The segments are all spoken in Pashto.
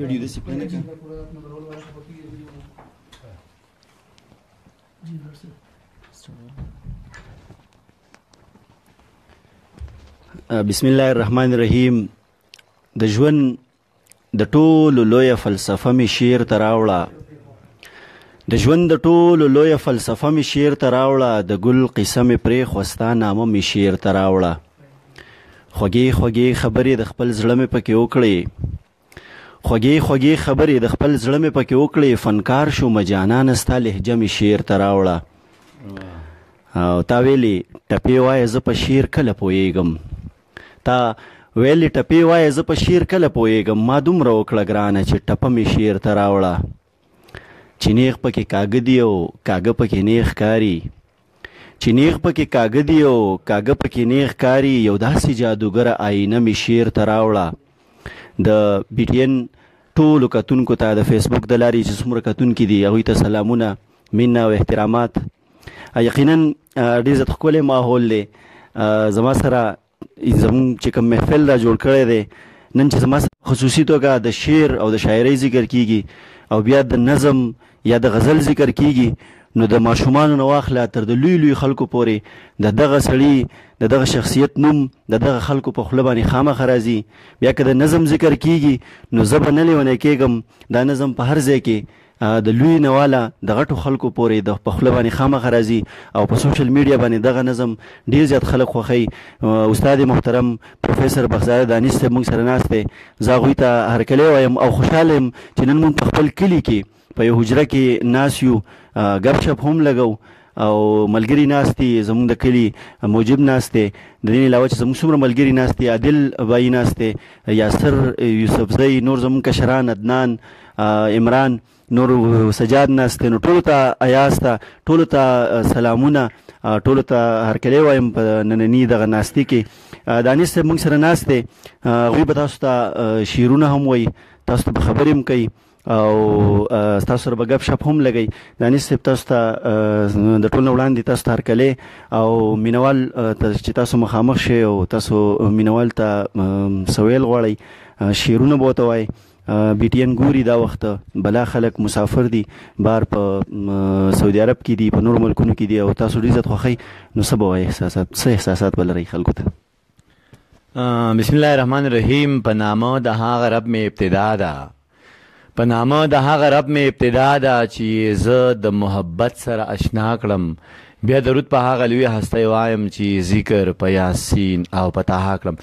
ویډیو دې سپلنه کړه جی درسه بسم الله الرحمن الرحیم د ژوند د ټولو لوی فلسفه می شعر تراوړه د ژوند د ټولو لوی فلسفه می شعر تراوړه د ګل قصه می پرې خوستا نامه می شعر تراوړه خوږی خوږی خبرې د خپل زړه می پکې وکړې خوږې خوږې خبرې د خپل زړه مې پکې وکړې فنکار شوم جانانه ستا لهجه مې شعر ته راوړه او تا ویلي ټپې وایه زه په شعر کله پوهېږم تا ویلي ټپې وایه زه په شعر کله پوهېږم ما دومره وکړه ګرانه چې ټپه مې شعر ته راوړه چې نیغ پکې کاږه دي او کاږه پکې نیغ ښکاري چې نیغ پکې کاږه دي او کاږه پکې نیغ ښکاري یو داسې جادوګره آینه مې شعر ته راوړه د بي ټي ان ټولو کتونکو ته د فیسبوک د لارې چې څومره کتونکي دي هغوی ته سلامونه مینه او احترامات یقینا ډېر زیات ښکلی ماحول دی زما سره زموږ چې کوم محفل را جوړ کړی دی نن چې زما خصوصي توګه د شعر او د شاعرۍ ذکر کیږي او بیا د نظم یا د غزل ذکر کیږي نو د ماشومانو نه واخله تر د لوی لوی خلکو پورې د دغه سړي د دغه شخصیت نوم د دغه خلکو په خوله باندې خامخا راځي بیا که د نظم ذکر کیږي نو زه به نه لیونی کیږم دا نظم په هر ځای کې د لوی نواله د غټو خلکو پورې د په خوله باندې خامخا راځي او په سوشل میډیا باندې دغه نظم ډیر زیات خلک خوښوي استاد محترم پروفیسور بخزاده دانش صاحب موږ سره ناست دی زه هغوی ته هرکلی وایم او خوشحاله یم چې نن موږ په خپل کلي کې په یو حجره کې ناست یو ګپ شپ هم لګوو او ملګری ناست دي زموږ د کلی موجب ناست دی د دې علاوه چې زموږ څومره ملګری ناست دي عادل بای ناست دی یاسر یوسفزی نور زموږ کشران عدنان عمران نور سجاد ناست نو ټول ته ایاسته ټول ته سلامونه ټول ته هرکلی وایم په نننی دغه ناستی کې دانش صاحب موږ سره ناست دی غوی به تاسو ته شیرونه هم وای تاسو ته خبرې هم کوي او تاسو سره به غب شپ هم لګي دانش صاحب تاسو ته د ټولو وړاندې تاسو ته هرکلې او مینوال چې تاسو مخامخ شئ او تاسو مینوال ته سویل غواړئ شیرونه بوته وای بی ټی ان ګوري دا وخت بلا خلک مسافر دي بار په سعودي عرب کې دي په نور ملکونو کې دي او تاسو ډیر زیات خوخی نو سبا احساسات سه احساسات ولري خلکو ته بسم الله الرحمن الرحیم په نامه د هغه رب می ابتدا ده په نامه د هغه رب می ابتدا ده چې زه د محبت سره آشنا کړم بیا درود په هغه لوی هستی وایم چې ذکر په یاسین او په طه کړم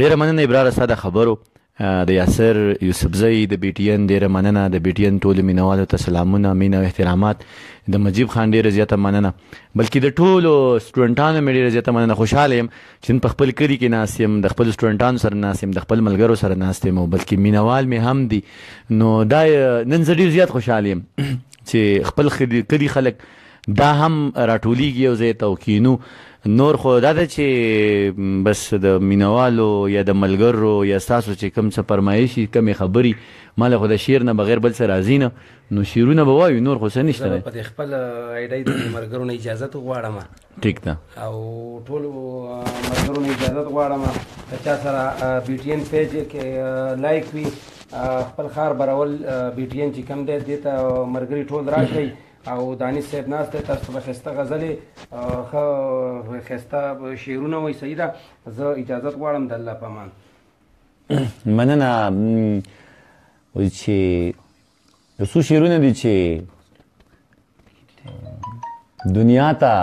ډیره مننه ابرار ساده خبرو د یاسر یوسفزی د بی ټی ان ډیره مننه د بی ټی ان ټولو مینوالو ته سلامونه مینه او احترامات د مجیب خان ډیره زیاته مننه بلکې د ټولو سټوډنټانو مې ډیره زیاته مننه خوشاله یم چې په خپل کلی کې ناست یم د خپل سټوډنټانو سره ناست یم د خپل ملګرو سره ناست یم او بلکې مینوال مې هم دي نو دا نن زه ډیر زیات خوشاله یم چې خپل کلی خلک دا هم راټولیږي یو ځای ته او کینو نور خو دا ده چې بس د مینوالو یا د ملګرو یا ستاسو چې کوم څه فرمایشي کمې خبرې ما له خو د شعر نه بغیر بل څه راځي نه نو شعرونه به وایو نور خو څه نشته زه په دې خپل ایډۍ د ملګرو نه اجازه غواړم ټیک ده او ټول ملګرو نه اجازه غواړم که چا سره بي ټي ان پیج کې لایک وي خپل خار برول بي ټي ان چې کم دی دې ته ملګري ټول راشي او دانش صاحب ناست دی تاسو به خسته غزلې خو خسته شعرونه وای صحیح ده زه اجازه غواړم د الله په امان مننه وای چې یو څو شعرونه دي چې دنیا ته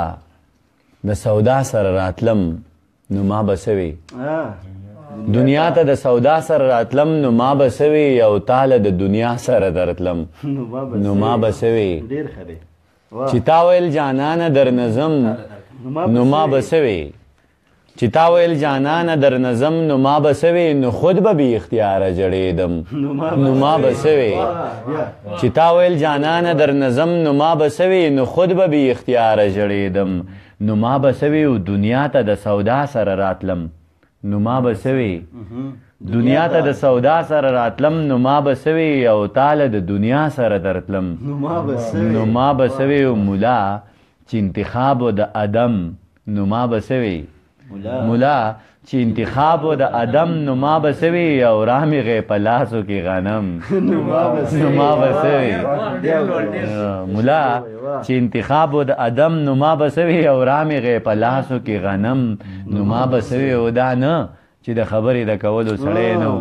د سودا سره راتلم نو ما بسوي دنیا ته د سودا سره راتلم نو ما بسوي او تعالی د دنیا سره درتلم نو ما بسوي ډیر خره چې تا ویل جانانه در نظم نو ما بسوي چې تا ویل جانانه در نظم نو ما بسوي نو خود به بی اختیار جړېدم نو ما بسوي چې تا ویل جانانه در نظم نو ما بسوي نو خود به بی اختیار جړېدم نو ما به څه وې او دنیا ته د سودا سره راتلم نو ما به څه وې دنیا ته د سودا سره راتلم نو ما به څه وې او تاله د دنیا سره درتلم نو ما به څه وې نو ما به څه وې او مولا چې انتخاب د ادم نو ما به څه وې مولا چې انتخاب د ادم نو ما بسوي او رامي غې په لاسو کې غنم نو ما بسوي نو ما بسوي مولا چې انتخاب د ادم نو ما بسوي او رامي غې په لاسو کې غنم نو ما بسوي او دا نه چې د خبرې د کولو سړی نه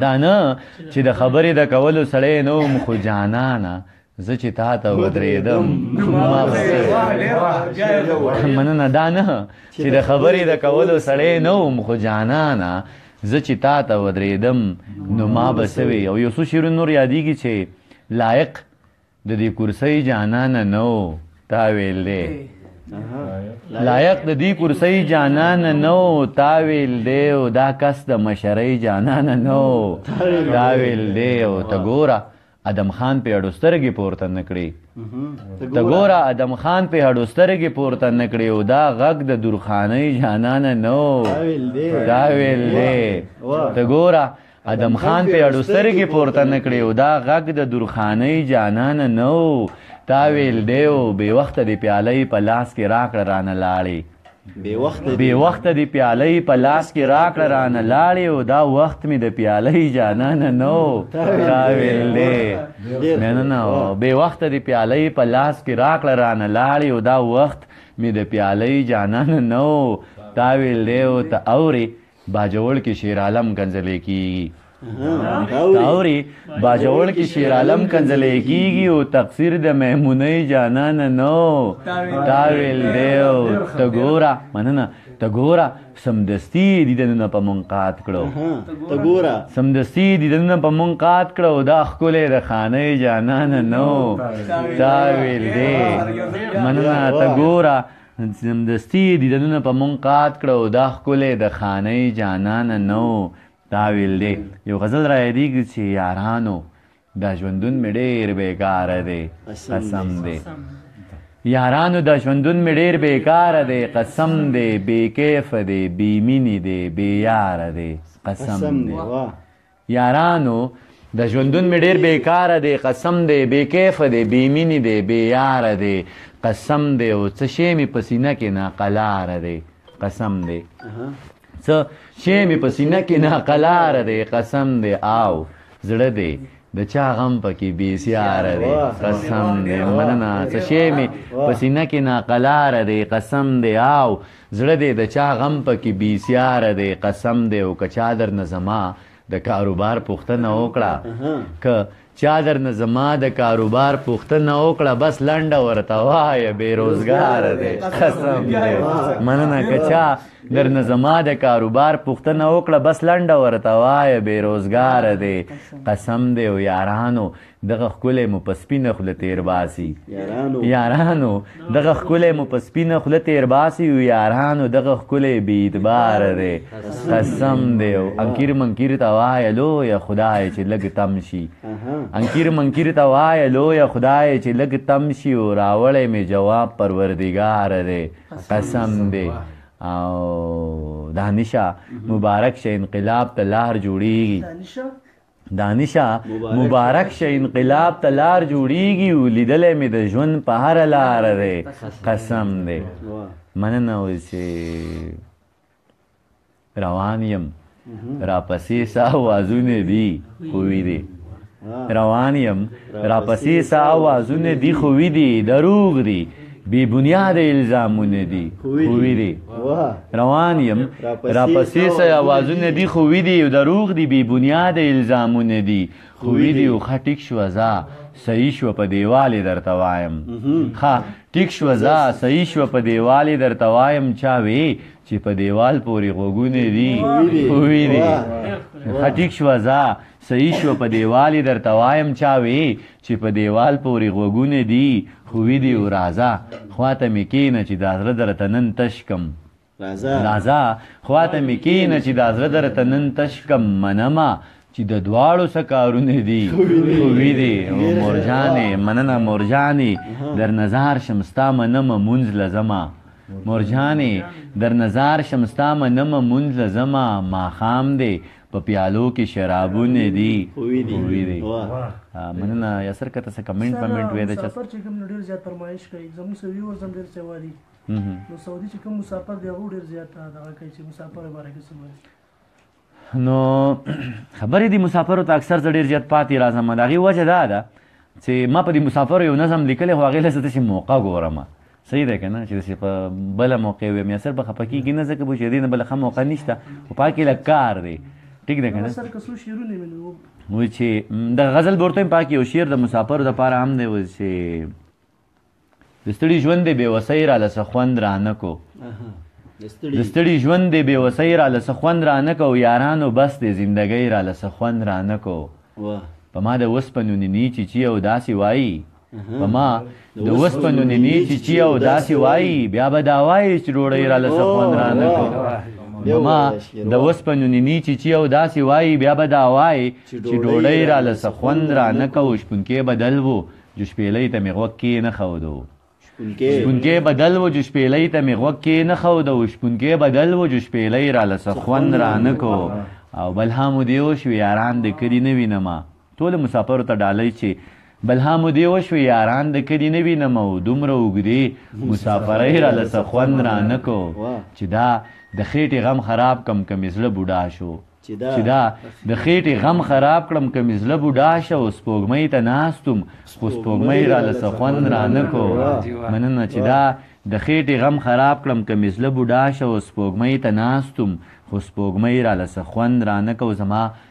دا نه چې د خبرې د کولو سړی نه مخ جانانا زه چې تا ته ودرېدم ما مننه دا نه چې د خبرې د کولو سړی نه وم خو جانانه زه چې تا ته ودرېدم نو ما به څه وي او یو څو شعرونه نور یادېږي چې لایق د دې کرسۍ جانانه نه و تا ویل دی لایق د دې کرسۍ جانان نو تاویل دی او دا کس د مشرۍ جانان نو تاویل دی او ته ګوره ادم خان په اړو سترګې پورته نکړي ته ګوره ادم خان په اړو سترګې پورته نکړي او دا غږ د درخانه جانان نو دا ویل دی ته ګوره ادم خان په اړو سترګې پورته نکړي او دا غږ د درخانه جانان نو تا ویل دیو به وخت دی پیاله په لاس کې راکړه رانه لاړې بی وخت بی وخت دی پیالې په لاس کې راکړه رانه لاړې او دا وخت می د پیالې جانا نه نو تا ویلې نه نه نه بی وخت دی پیالې په لاس کې راکړه رانه لاړې او دا وخت می د پیالې جانا نه نو تا ویلې او ته اوري باجوړ کې شیر عالم کنځلې کیږي تاوري باجوړ کې شیر عالم کنځلې کیږي او تقصیر د میمونې جانان نو تاویل دیو تګورا مننه تګورا سمدستی دي دنه په منقات کړو تګورا سمدستی دي دنه په منقات کړو دا خکولې د خانه جانان نو تاویل دی مننه تګورا سمدستي یې دیدنونه په مونږ قات کړه او دا ښکلی د خانه جانانه نه و تاویل دی یو غزل را یادېږي چې یارانو دا ژوندون مې ډېر بېکاره دی قسم دی یارانو دا ژوندون مې ډېر بېکاره دی قسم دی بې کیفه دی بې مینې دی بې یاره دی قسم دی یارانو د ژوندون می ډیر بیکاره دی قسم دی بی کیف دی بی مینی دی بی یار دی قسم دی او څه شی می په سینه کې نه قلار دی قسم دی څه شی می په سینه کې نه قلار دی قسم دی او زړه دی د چا غم پکې بي سیار دی قسم دی مننه څه شی می پسینه کې نا قلار دی قسم دی او زړه دې د چا غم پکې بيسياره دی قسم دی او که چا درنه زما د کاروبار پوښتنه وکړه که چا درنه زما د کاروبار پوښتنه وکړه بس لنډه ورته وایه بې روزګاره دی قسم دی مننه که چا درنه زما د کاروبار پوښتنه وکړه بس لنډه ورته وایه بې روزګاره دی قسم دی او یارانو دغه ښکلی مو په سپینه خوله تیر باسی یارانو دغه ښکلی مو په سپینه خوله تیر باسی او یارانو دغه ښکلی بی اعتبار دی قسم دی او انکیر منکیر ته وای لو یا خدای چې لګ تم شي انکیر منکیر ته وای لو یا خدای چې لګ تم شي او راوړې می جواب پروردگار دی قسم دی او دانشا مبارک شه انقلاب ته لار جوړیږي دانشه مبارک شه انقلاب ته لار جوړیږي او لیدلې مې د ژوند په هر لار دی قسم دی مننه وي چې روان یم را پسې سا وازونه دي خوې دي روان یم را پسې سا وازونه دي خوې دي دروغ دي بی بنیاد الزامونه دي خوې دي روان يم را پسې سه आवाजونه دي خوې دي او دروغ دي بی بنیاد الزامونه دي خوې دي او خټیک شو ځا صحیح شو په دیواله درته وایم ها ټیک شو ځا صحیح شو په دیواله درته وایم چا وی چې په دیوال پورې غوګونه دي خوې دي خټیک شو ځا صحیح شو په دیوال یې درته وایم چا وې چې په دیوال پورې غوږونه دي خو ویدي او راځه خواته مې کینه چې دا زړه درته نن تش کم راځه خواته مې کینه چې دا زړه درته نن تش کم منما چې د دواړو څه کارونه دي خوی دي مورجانې مننه مورجانې در نظر شم ستا منم مونځ لزما مورجانې در نظر شم ستا منم مونځ لزما ماښام دی په پیالو کې شرابونه دي خوې دي خوې دي مننه یاسر کته څه کمنټ پمنټ وې ده چې سفر چې کوم ډیر زیات فرمایش کوي زموږ سوي ور زم ډیر سیوا دي نو سعودي چې کوم مسافر دی هغه ډیر زیات دا کوي چې مسافر باره کې سمه نو خبرې دي مسافر ته اکثر زه ډیر زیات پاتې راځم دا غي وجه دا ده چې ما په دې مسافر یو نظم لیکل هو هغه لسته چې موقع ګورم صحیح ده کنه چې داسې په بله موقع وي میسر به خفه کېږي نه ځکه به چې دې نه بله ښه موقع نشته خو پای کې له کار دی ټیک ده کنه وای چې د غزل به ورته هم پاکې یو شعر د مسافرو دپاره هم دی وای چې د ستړي ژوند دی بېوسۍ راله څه خوند رانه کو د ستړي ژوند دی بېوسۍ راله څه خوند رانه کو یارانو بس دی زندګۍ راله څه خوند رانه کو په ما د وسپنو نینی چیچي او داسې وایي په ما د وسپنو نینې چې چی او داسې وایي بیا به دا وایي چې ډوړی را لسه خوند را نه په ما د وسپنو نینې چې چی او داسې وایي بیا به دا وایي چې ډوړی را لسه خوند را نه کو شپونکې بدل وو جو شپېلۍ ته مې غوږ کې نه ښودو شپونکې بدل و جو شپېلۍ ته مې غوږ کې نه ښودو شپونکې بدل و جو شپېلۍ را لسه خوند را نه کو او بل هم دیو شو یاران د کلی نه وینم ټولو مسافرو ته ډالۍ چې بلها مو دې وشوې یاران د کلي نه وینم او دومره اوږدې مسافرۍ را له څه خوند را نه کو چې دا د خېټې غم خراب کم که مې زړه بوډا شو چې دا د خېټې غم خراب کړم که مې زړه بوډا شه او سپوږمۍ ته ناستوم خو سپوږمۍ را له څه خوند را نه کو مننه چې دا د خېټې غم خراب کړم که مې زړه بوډا شه او سپوږمۍ ته ناستوم خو سپوږمۍ را له څه خوند را نه کو زما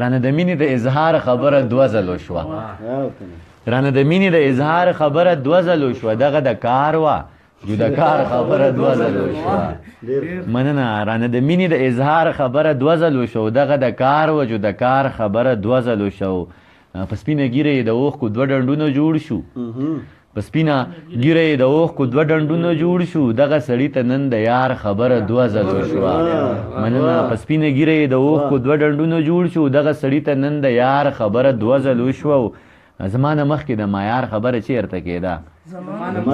رانه د مینې د اظهار خبره دوه ځلو شوه رانه د مینې د اظهار خبره دوه ځلو شوه دغه د کار وه جدا کار خبره دوه ځلو شوه مننه رانه د مینې د اظهار خبره دوه ځلو شو دغه د کار و جدا کار خبره دوه ځلو شو په سپینه ګیره یې د اوښکو دوه ډنډونه جوړ شو په سپینه ږیره یې د اوښکو دوه ډنډونه جوړ شو دغه سړي ته نن د یار خبره دوه ځلو شوه مننه په سپینه ږیره یې د اوښکو دوه ډنډونه جوړ شو دغه سړي ته نن د یار خبره دوه ځلو شوه زمانه مخکې د معیار خبره چیرته کېده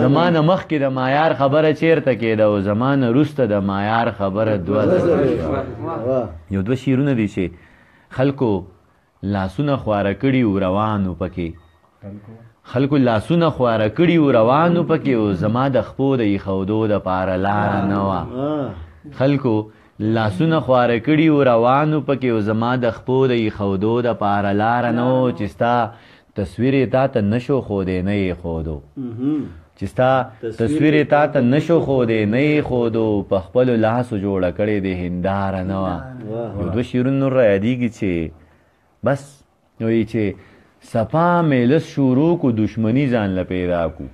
زمانه مخکې د معیار خبره چیرته کېده او زمانه روسته د معیار خبره دوه یو دوه شیرونه دي چې خلکو لاسونه خواره کړي او روان و پکې خلکو لاسونه خواره کړي او روان و پکې او زما د خپو د ایښودو د پاره لار نه وه خلکو لاسونه خواره کړي او روان و پکې او زما د خپو د ایښودو د پاره لار نه و چې ستا تصویر یې تا ته نه شو ښودی نه یې ښودو چې ستا تصویر یې تا ته نه شو ښودی نه یې ښودو په خپلو لاسو جوړه کړې دې هنداره نه وه یو دوه شعرونه نور را یادېږي چې بس وایي چې سپا مې لس شروع کو دښمني ځان له پیدا کو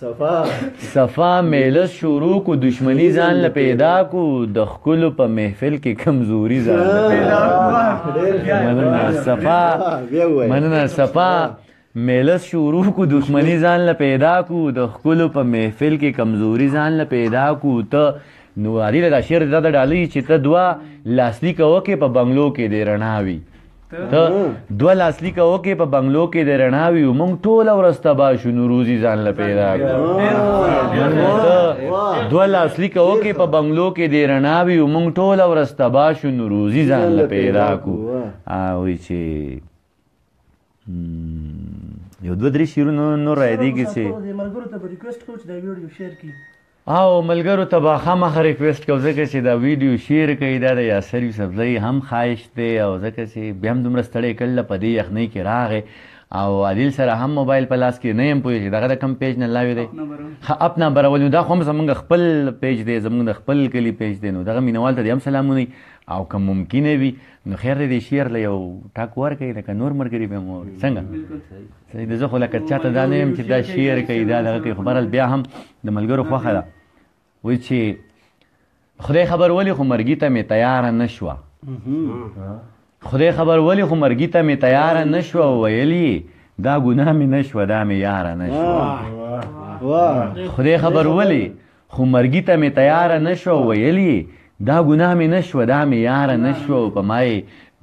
صفا صفا میلس شروع کو دشمنی ځان له پیدا کو د خپل په محفل کې کمزوري ځان له پیدا کو مننه صفا مننه صفا میلس شروع کو دشمنی ځان له پیدا کو د خپل په محفل کې کمزوري ځان له پیدا کو ته نو علي دا شعر دا ډالۍ چې ته دوا لاسلیک وکې په بنگلو کې دې رڼا وي ته دوه لاسلیک وکې په بنگلو کې د رڼا وي مونږ ټول ورځ تبا شو نو روزي ځان له پیدا دوه لاسلیک وکې په بنگلو کې د رڼا وي مونږ ټول ورځ تبا شو نو روزي ځان له پیدا کو او چې یو دوه درې شیرونه نور راځي کې چې مرګرو ته ریکوست کوم چې دا ویډیو شیر کړي او ملګرو ته به خامخا ریکویسټ کوم ځکه چې دا ویډیو شیر کړئ دا د یاسر یوسفزۍ هم خواهش دی او ځکه چې بیا هم دومره ستړی کړل په دې یخنۍ کې راغی او عادل سره هم موبایل په لاس کې نه یم پوه چې دغه د کم پیج نه لاوی دی ښه اپ نه برولو دا خو هم زمونږ خپل پیج دی زمونږ د خپل کلي پیج دی نو دغه مینوال ته دې هم سلامونه او که ممکنه وي نو خیر دی شیر له یو ټاک ورکړي لکه نور مرګري به مو څنګه صحیح د زه خو لکه چاته دا نه یم چې دا شیر کوي دا دغه کوي خبره بیا هم د ملګرو خوښه ده وایي چې خدای خبر ولی خو مرګی ته می تیار نشو خدای خبر ولی خو مرګی ته می تیار نشو ویلی دا ګناه می نشو دا می یار نشو خدای خبر ولی خو مرګی ته می تیار نشو ویلی دا ګناه مې نه شوه دا مې یاره نه شوه او په ما یې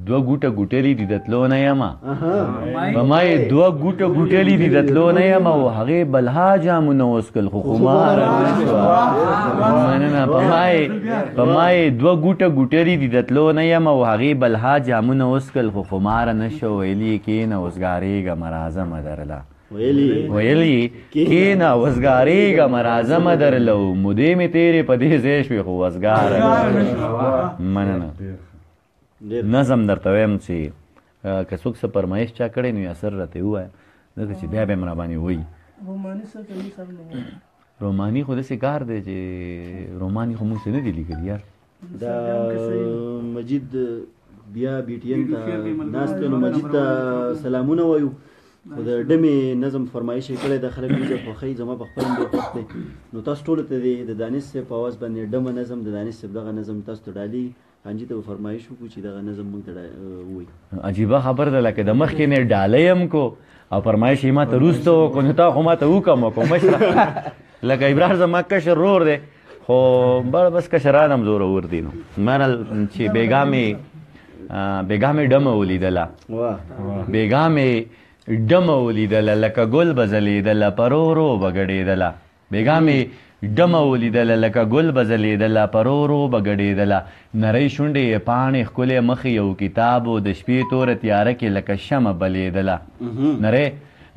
دوه ګوټه ګوټلي دي د تلو نه یم په ما یې دوه ګوټه ګوټلي دي د تلو نه یم او هغې بلها جامونه وڅکل خو خماره نه شوه مننه په ما یې په ما یې دوه ګوټه ګوټلي دي د تلو نه یم او هغې بلها جامونه وڅکل خو خماره نه شوه ویلي یې کېنه اوس ګارېږه مه راځه مه درله ویلی کینا وزګاریګه مرازم درلو مودې می تیرې په دې ځای شوې خو وزګار مننه نظم درته ویم چې که څوک څه پرمایش چا کړی نو اثر راته ووایه ځکه چې بیا به مې راباندې وایي روماني څه کوي سر روماني خو داسې کار دی چې روماني خو موږ څه نه دي لیکلي یار دا مجید بیا بی ټی ان ته ناست نو مجید ته سلامونه وایو خو د ډمې نظم فرمایش یې کړی د خلک ډېر خوښوي زما په خپل هم ډېر خوښ دی نو تاسو ټولو ته دی د دانش صاحب په اواز باندې ډمه نظم د دانش صاحب دغه نظم تاسو ته ډالي خانجي ته به فرمایش وکړو چې دغه نظم موږ ته ووایي عجیبه خبر ده لکه د مخکې نه ډالی هم کو او فرمایش یې ما ته روسته وکړو نو تا خو ما ته وکړم وکړو مشره لکه ابرار زما کشر رور دی خو بر بس کشران هم زور ور دي نو مرل چې بیګا می بیګا می ډمه ولیدله بیګا می ډمه ولیدله لکه ګل بزلیدله پرو رو بغړیدله بیګا می ډمه ولیدله لکه ګل بزلیدله پرو رو بغړیدله نری شونډې یې پاڼې ښکلی مخ یو کتاب و د شپې توره تیاره کې لکه شمه بلیدله نری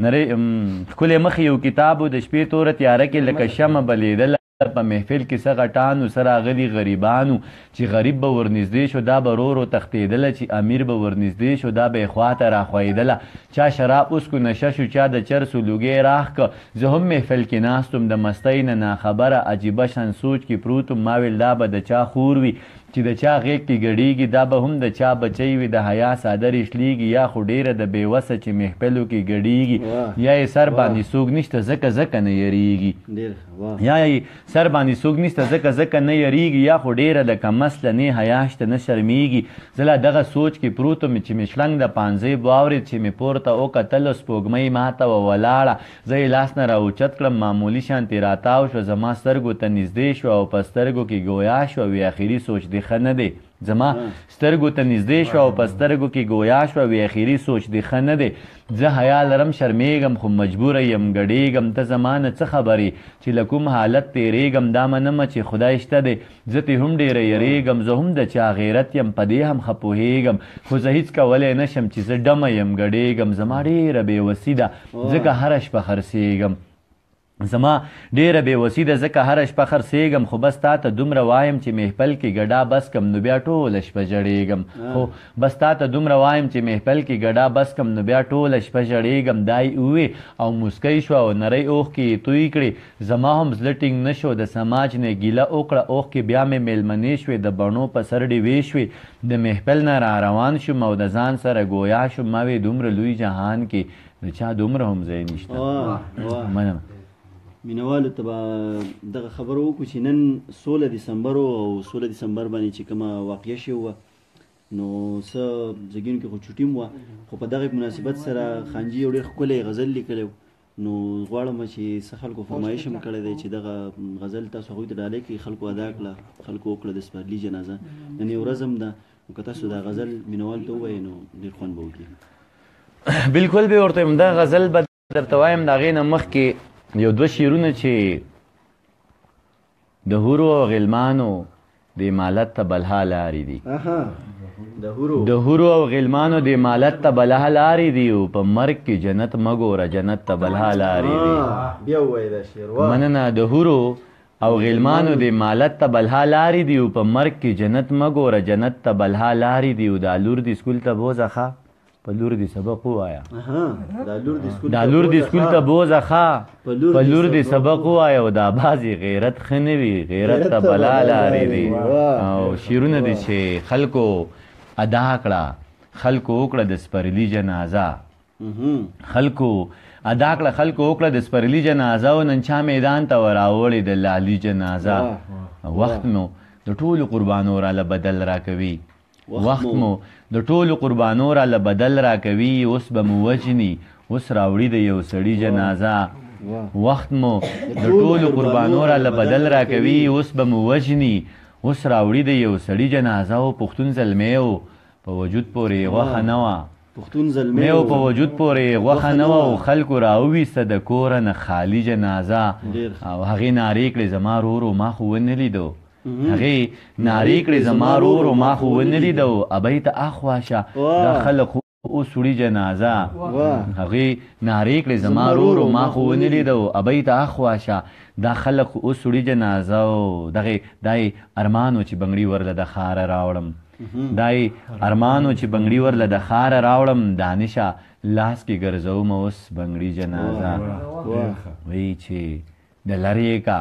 نری ښکلی مخ یو کتاب د شپې توره تیاره کې لکه شمه بلیدله په محفل کې څه غټانو څه راغلي غریبانو چې غریب به ورنږدې شو دا به رورو تښتېدله چې امیر به ورنږدې شو دا به یې خواته راخویدله چا شراب اوسکو نشه شو چا د چرسو لوګی راخ که زه هم محفل کې ناستم د مستۍ نه ناخبره عجیبه شان سوچ کې پروتم ما ویل دا به د چا خور وي چې د چا غېږ کې ګډېږي دا به هم د چا بچۍ وي د حیا څادر یې شلېږي یا خو ډېره د بې وسه چې محفلو کې ګډېږي یا یې سر باندې څوک نشته ځکه ځکه نه یرېږي یا یې سر باندې څوک نشته ځکه ځکه نه یرېږي یا خو ډېره د کم اصله نه حیا شته نه شرمېږي زه لا دغه سوچ کې پروت وم چې مې شړنګ د پانځۍ واورېد چې مې پورته وکتل سپوږمۍ ماته وه ولاړه زه یې لاس نه راوچت کړم، معمولي شانتې راتاو شو، زما سترګو ته نږدې شوه او په سترګو کې ګویا شوه، وې اخري سوچ دې ښه نه دی. زما سترګو ته نږدې شوه او په سترګو کې ګویا شوه، وې اخري سوچ دې ښه نه دی. زه حیا لرم، شرمېږم، خو مجبوره یم، ګډېږم، ته زما نه څه خبر یې، چې له کوم حالت تېرېږم، دا منم، چې خدای شته دی، زه پرې هم ډېره یرېږم، زه هم د چا غیرت یم، په دې هم ښه پوهېږم، خو زه هېڅ کولی نه شم چې زه ډمه یم، ګډېږم، زما ډېره بې وسي ده، ځکه هره شپه خرڅېږم. زما ډېره بې وسي ده، ځکه هره شپه خرڅېږم، خو بس تا ته دومره وایم چې محفل کې ګډا بس کړم، نو بیا ټوله شپه ژړېږم، خو. بس تاته دومره وایم چې محفل کې ګډا بس کم نو بیا ټوله شپه ژړېږم دا یې ووې او موسکۍ شوه او نرۍ اوښکې یې تویې کړې زما هم زړه ټینګ نه شو د سماج نه یې ګیله وکړه اوښکې بیا مې مېلمنې شوې د بڼو په سر ډیوې شوې د محفل نه راروان شوم او د ځان سره ګویا شوم ما وې دومره لوی جهان کې د چا دومره هم ځای نشته منم مینوالو ته به دغه خبره وکړو چې نن سوله دسمبر او سوله دسمبر باندې چې کومه واقعه شوې وه نو څه زګینو کې خو چټي مو خو په دغه مناسبت سره خانجي یو ډېر ښکلی غزل لیکلی نو غواړم چې څه خلکو فرمایش هم کړی دی چې دغه غزل تاسو هغوی ته ډالۍ کړئ خلکو ادا کړه خلکو وکړه د سپرلي جنازه نن یې ورځ هم ده نو که تاسو دا غزل مینوال ته ووایئ نو ډېر خوند به وکړي بلکل به ورته همدا غزل به درته وایم د هغې نه مخکې یو دوه شعرونه چې د حورو او غلمانو د امالت ته بلها لارې دي د حورو او غلمانو د امالت ته بلها لارې دي او په مرګ کې جنت مه ګوره جنت ته بلها لارې دي مننه د حورو او غلمانو د امالت ته بلها لارې دي او په مرګ کې جنت مه ګوره جنت ته بلها لارې دي او دا لور دې سکول ته بوځه ښه په لور دې سبق وایا دا لور دې سکول ته بوزه ښا په لور دې سبق وایا او دا بازي غیرت خنوي غیرت ته بلا لارې دي او شیرونه دي چې خلکو ادا کړه خلکو وکړه د سپرلی جنازه خلکو ادا کړه خلکو وکړه د سپرلی جنازه او نن چا میدان ته وراوړې د لالی جنازه وخت نو د ټولو قربانو را لبدل را کوي وخت مو د ټولو قربانو را له بدل راکوي اوس به مو وژني اوس راوړي د یو سړي جنازه وخت مو د ټولو قربانو را له بدل راکوي اوس به مو وژني اوس راوړي د یو سړي جنازه او پښتون زلمی و په وجود پورې یې غوښه نه وه پښتون زلمی و په وجود پورې یې غوښه نه وه او خلکو راوویسته د کوره نه خالي جنازه او هغې نارې کړې زما رورو ما خو ونه لیدو هغې نارې کړې زما رورو ما خو ونه لیده او ابۍ ته اخوا شه دا خلک خو اوس وړي جنازه هغې نارې کړې زما رورو ما خو ونه لیده او ابۍ ته اخوا شه دا خلک خو اوس وړي جنازه او دغې دا یې ارمان و چې بنګړي ورله د ښاره راوړم دا یې ارمان و چې بنګړي ورله د ښاره راوړم دانشه لاس کې ګرځوم اوس بنګړي جنازه وایي چې د لرې کا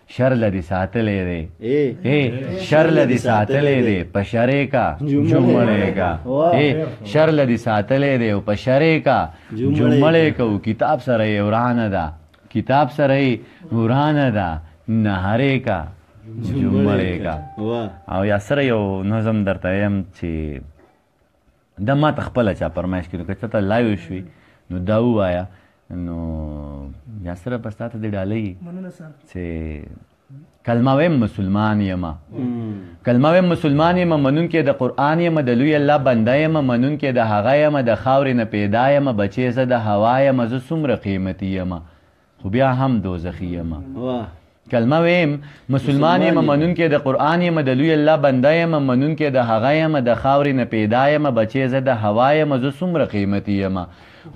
شر له دې ساتلې دی اے شر له دې ساتلې دی په شرې کا جمړې کا اے شر له دې ساتلې دی په شرې کا جمړې کو کتاب سره یې ورانه ده کتاب سره یې ورانه ده نهرې کا جمړې کا او یا سره یو نظم درته یم چې دا ما ته خپل چا پرمایش کړو که ته لایو شوي نو دا وایا نو یا سره په ستاسو د ډالۍ چې کلمه ویم مسلمان یم کلمه ویم مسلمان یم منون کې د قران یم د لوی الله بنده یم منون کې د هغه یم د خاورې نه پیدا یم بچې زه د هوا یم زه څومره قیمتي یم خو بیا هم دوزخی یم واه کلمه ویم مسلمان یم منون کې د قران یم د لوی الله بنده یم منون کې د هغه یم د خاورې نه پیدا یم بچې زه د هوا یم زه څومره قیمتي یم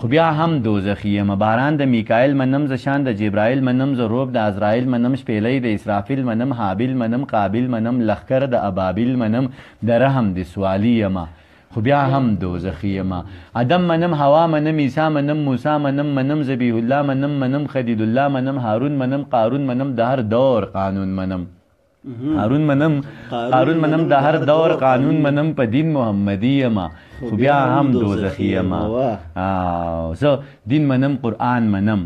خو بیا هم دوزخی یم باران د میکائیل منم ز شان د جبرائیل منم ز روب د عزرائیل منم شپېلې د اسرافیل منم حابیل منم قابیل منم لخر د ابابیل منم د رحم د سوالی یم خو بیا هم دوزخی یم ادم منم هوا منم عیسی منم موسی منم منم ذبیح الله منم منم خلیل الله منم هارون منم قارون منم د هر دور قانون منم قارون منم قارون منم د هر دور قانون منم په دین محمدی یم خو بیا هم دوزخی یم زه دین منم قران منم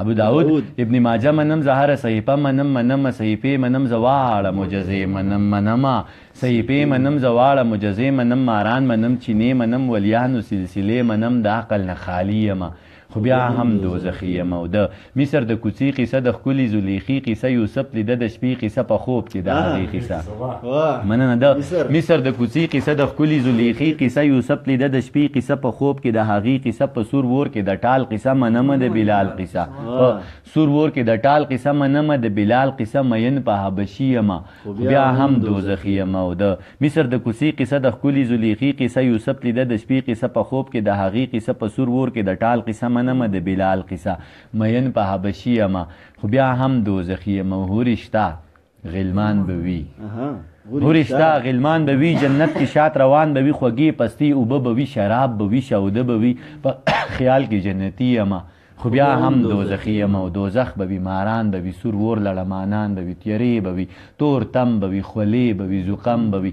ابو داود ابن ماجه منم زه هره صحیفه منم منم صحیفې منم زه واړه معجزې منم منم صحیفې منم زه واړه معجزې منم ماران منم چینې منم ولیانو سلسلې منم د عقل نه خالي یم خو بیا هم دوزخي یم او د مصر د کوڅې قصه د ښکلي زلیخي قصه یوسف لیده د شپې قصه په خوب کې د هغې قصه مننه د مصر د کوڅې قصه د ښکلي زلیخي قصه یوسف لیده د شپې قصه په خوب کې د هغې قصه په سور ور کې د ټال قصه منمه د بلال قصه په سور ور کې د ټال قصه منمه د بلال قصه مین په حبشي یم خو بیا هم دوزخي یم او د مصر د کوڅې قصه د ښکلي زلیخي قصه یوسف لیده د شپې قصه په خوب کې د هغې قصه په سور ور کې د ټال قصه منمه د بلال قصه مین په حبشي یم خو بیا هم دوزخي یم هورې شته غلمان به وي هورشته غلمان به وي جنت کې شات روان به وي خوږې پستی اوبه به وي شراب به وي شوده به وي په خیال کې جنتي یم خو بیا هم دوزخي یم او دوزخ به وي ماران به وي سور ور لړمانان به وي تیرې به وي تور تم به وي خولې به وي زقم به وي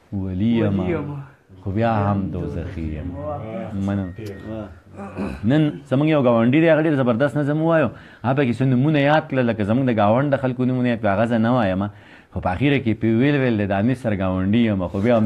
ولی یم خو بیا هم دوزخی یم منم نن زمونږ یو گاونډي دی هغه ډېر زبردست نظم ووایو هغه پکې څه نومونه یاد کړل لکه زمونږ د ګاونډ د خلکو نومونه یاد کړل هغه زه نه وایم خو په اخیره کې پې ویل ویل د دانش سره ګاونډي یم خو بیا هم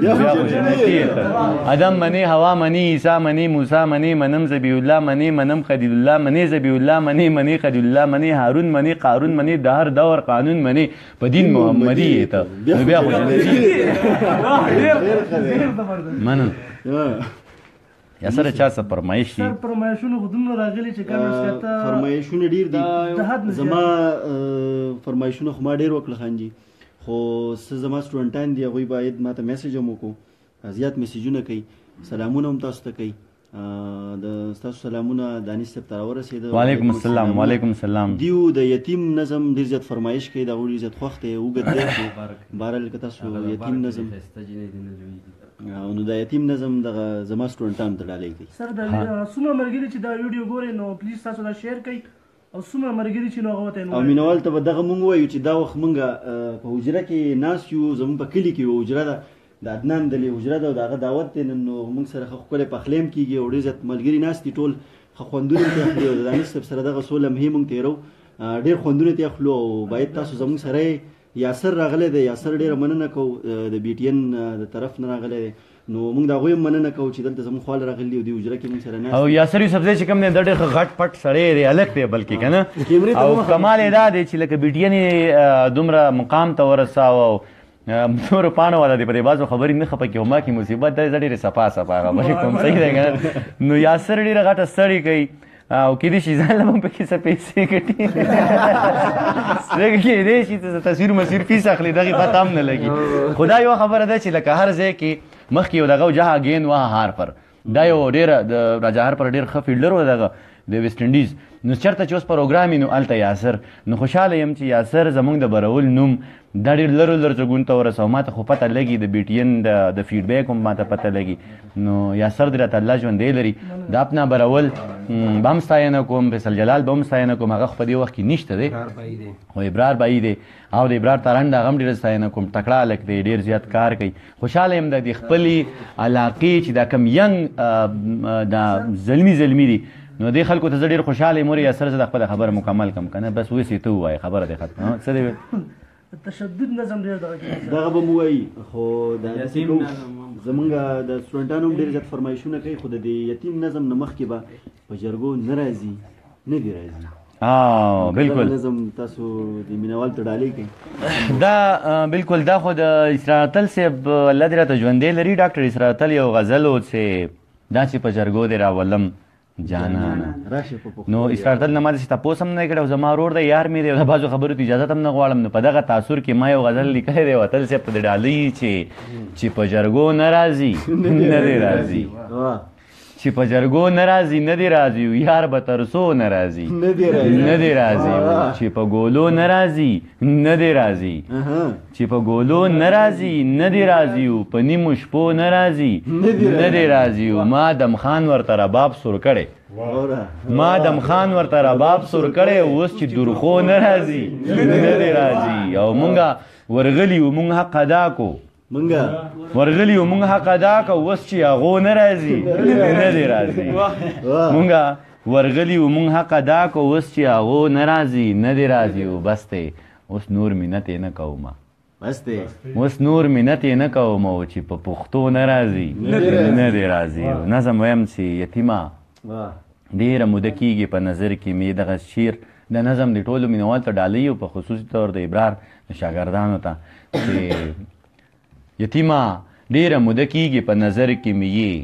بیا خو جنتی ادم منی هوا منی عیسی منی موسی منی منم زبی الله منی منم خدیل الله منی زبی الله منی منی خدیل الله منی هارون منی قارون منی د هر دور قانون منی په دین محمدی ته بیا خو جنتی منم یا سره چا څه فرمایش دي سر فرمایشونه خو دومره راغلي چې کار نشته فرمایشونه ډیر دي زما فرمایشونه خو ما ډیر وکړل خان جی خو څه زما سټوډنټان دي هغوی باید ما ته میسج هم وکړو زیات میسجونه کوي سلامونه هم تاسو ته کوي د تاسو سلامونه دانش صاحب ته راورسېده وعلیکم السلام وعلیکم السلام دیو د یتیم نظم ډیر زیات فرمایش کوي دا ډیر زیات خوښ دی وګت دی بارل که تاسو یتیم نظم نو دا یتیم نظم دغه زما سټوډنټان ته ډالۍ کوي سر دا څومره مرګري چې دا ویډیو ګوري نو پلیز تاسو دا شیر کړئ او څومره ملګري چې نو هغه ته او مینوال ته به دغه مونږ وایو چې دا وخت مونږ په حجره کې ناس یو زموږ په کلي کې یو حجره ده د عدنان د لې حجره ده او د هغه دعوت دی نن نو مونږ سره ښه ښکلی پخلی هم کېږي او ډېر زیات ملګري ناست دي ټول ښه خوندونه هم ترې اخلي او د دانش صاحب سره دغه څو لمحې مونږ تېرو ډېر خوندونه ترې اخلو او باید تاسو زموږ سره یاسر راغلی دی یاسر ډیره مننه کو د بی ټی ان د طرف نه راغلی دی نو موږ دا غویم مننه کو چې دلته زموږ خال راغلی او دی اجره کې موږ سره نه او یاسر یوسف زې چې کوم نه د ډېر غټ پټ سړی دی الک دی بلکې کنه او کمال دا دی چې لکه بی ټی ان دومره مقام ته ورساو نور پانه والا دی په دې بازو خبرې نه خپه کې هما کې مصیبت ده زړه لري صفا صفا خبرې کوم صحیح ده نو یاسر ډیره غټه ستړي کوي او کې دې شي ځان لمم پکې څه پیسې ګټي څنګه کې دې شي ته تصویر مسیر پیس اخلي دغه پته هم نه لګي خدا یو خبره ده چې لکه هر ځای کې مخکې یو دغه جهه ګین وه هار پر دا یو ډیر د راجا هار پر ډیر ښه فیلډر و دغه د ویسټ انډیز نو چرته چې اوس پروګرام نو الته یاسر نو خوشاله يم چې یاسر زمونږ د برول نوم دا ډیر لرو لر زګون ته ورسو ماته خو پته لګي د بي ټي ان د د فیډبیک هم ماته پته لګي نو یا سر دې راته الله ژوند دی لري دا اپنا برول بم ستاینه کوم فیصل جلال بم ستاینه کوم هغه په دې وخت کې نشته دی او ابرار بای دی او د ابرار ترند هغه ډیر ستاینه کوم تکړه لک دی ډیر زیات کار کوي خوشاله يم د خپلې علاقې چې دا کم ینګ دا زلمی زلمی دي نو دې خلکو ته ډېر خوشاله مور یا سره زه خپل خبره مکمل کم کنه بس وسې ته وای خبره دې ختمه څه دی تشدد نظم ډېر دغه دغه به مو وای خو دا یتیم نظم زمونږ د سټوډنټانو ډېر زیات فرمایشونه کوي خو د یتیم نظم نه مخکې به په جرګو نه راځي نه دی راځي اه بالکل نظم تاسو د مینوال ته ډالې کې دا بالکل دا خو د اسراتل صاحب الله دې راته ژوندې لري ډاکټر اسراتل یو غزل و چې دا چې په جرګو دې راولم جانانا نو اسراتل نه ماته تاسو هم نه کړو زما ورور دی یار مې دی دا بازو خبرو ته اجازه هم نه غواړم نو په دغه تاثر کې ما یو غزل لیکلی دی وتل صاحب ته ډالې چې چې په جرګو ناراضي نه دی راضي چې په جرګو ناراضي نه دی راضي یار به ترسو ناراضي نه دی راضي چې په ګولو ناراضي نه دی راضي چې په ګولو ناراضي نه دی راضي په نیمو شپو ناراضي نه دی راضي ما دم خان ورته رباب سور کړي ما دم خان ورته رباب سور کړي اوس چې درخو ناراضي نه دی راضي او مونږه ورغلی مونږ حق ادا کو منګه ورغلی یو مونږ حق ادا کو وس چې هغه نه راځي نه دی راځي مونږه ورغلی یو مونږ حق ادا کو وس چې هغه نه راځي نه دی راځي او بس ته اوس نور مينت نه کوم بس ته اوس نور مينت نه کوم او چې په پښتو نه راځي نه دی راځي نه زم ويم چې یتیمه ډېره موده کېږي په نظر کې مې دغه شعر د نظم د ټولو مینوال ته ډالۍ او په خصوصي تور د ابرار د شاګردانو ته چې یتیمه ډېره موده کېږي په نظر کې مې یې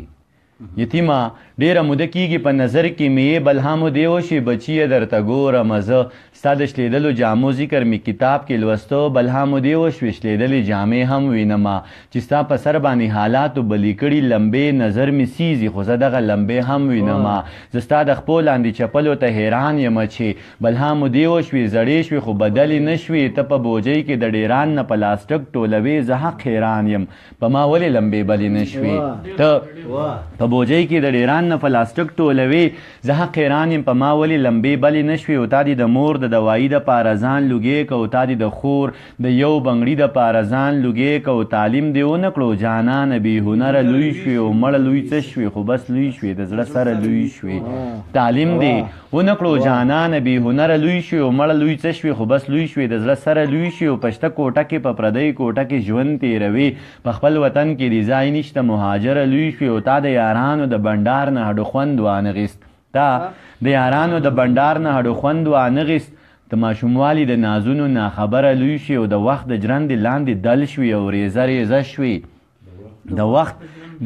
یتیمه ډېره موده کېږي په نظر کې مې یې بلهامو دی وشي بچیه درته ګورم زه ستا د شلېدلو جامو ذکر مې کتاب کې لوسته، بلها مودې وشوې شلېدلې جامې هم وینم، چې ستا په سر باندې حالاتو بلې کړي لمبې، نظر مې سیزي خو زه دغه لمبې هم وینم، زه ستا د خپو لاندې چپلو ته حیران یم، چې بلها مودې وشوې زړې شوې خو بدلې نه شوې، ته په بوجۍ کې د ډېران نه پلاسټک ټولوې، زه حق حیران یم په ما ولې لمبې بلې نه شوې، ته په بوجۍ کې د ډېران نه پلاسټک ټولوې. زه حقیران یم په ما ولی لمبی بلی نشوی اوتا دی د مور د دوایی د پاره ځان لوګی که اوتا دی د خور د یو بنګړی د پاره ځان لوګی که او تعلیم دی ونه کړو جانانه بی هنره لوی شوی او مړه لوی څه شوی خو بس لوی شوی د زړه سره لوی شوی تعلیم دی ونه کړو جانانه بی هنره لوی شوی او مړه لوی څه شوی خو بس لوی شوی د زړه سره لوی شوی او پشته کوټه کې په پردی کوټه کې ژوند تیروي په خپل وطن کې دې ځای نشته مهاجره لوی شوې او تا د یارانو د بنډار نه هډو خوند وانغیست تا د یارانو د بنډار نه هډو خوند وانغیست د ماشوموالي د نازونو ناخبره لوی شوې او د وخت د جرندې لاندې دل شوې او ریزه ریزه شوې د وخت